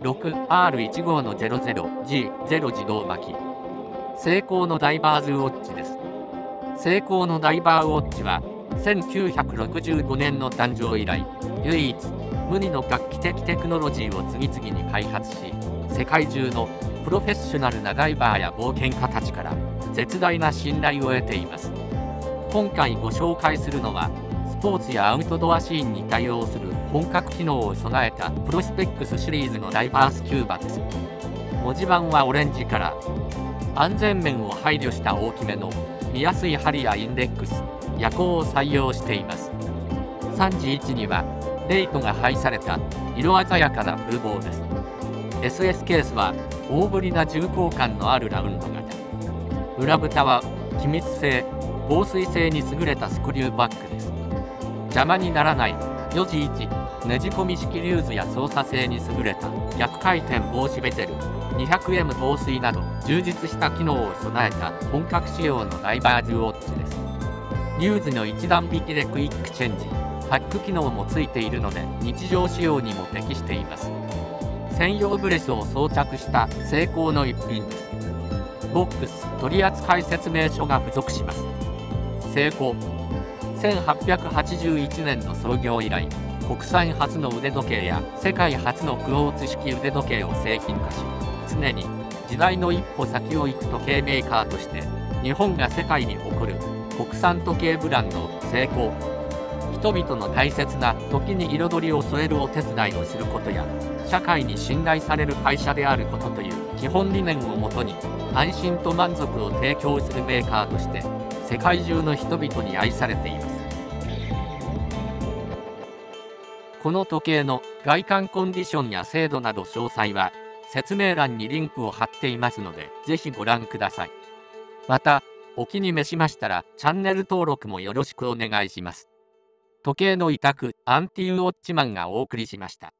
6R15 の 00G0 自動巻き。成功のダイバーズウォッチです。成功のダイバーウォッチは1965年の誕生以来唯一無二の画期的テクノロジーを次々に開発し世界中のプロフェッショナルなダイバーや冒険家たちから絶大な信頼を得ています。今回ご紹介するのはスポーツやアウトドアシーンに対応する本格機能を備えたプロスペックスシリーズのダイバースキューバです文字盤はオレンジカラー。安全面を配慮した大きめの見やすい針やインデックス。夜光を採用しています。3時1にはレイトが配された色鮮やかな風貌です。SS ケースは大ぶりな重厚感のあるラウンド型。裏蓋は気密性防水性に優れたスクリューバッグです。邪魔にならない4時1ねじ込み式リューズや操作性に優れた逆回転防止ベゼル 200M 防水など充実した機能を備えた本格仕様のダイバーズウォッチです。リューズの一段引きでクイックチェンジハック機能もついているので日常使用にも適しています。専用ブレスを装着した SEIKO の一品です。ボックス取扱説明書が付属します。 SEIKO。1881年の創業以来国際初の腕時計や世界初のクォーツ式腕時計を製品化し常に時代の一歩先を行く時計メーカーとして日本が世界に誇る国産時計ブランド成功人々の大切な時に彩りを添えるお手伝いをすることや社会に信頼される会社であることという基本理念をもとに安心と満足を提供するメーカーとして世界中の人々に愛されています。この時計の外観コンディションや精度など詳細は説明欄にリンクを貼っていますのでぜひご覧ください。またお気に召しましたらチャンネル登録もよろしくお願いします。時計の委託アンティーウォッチマンがお送りしました。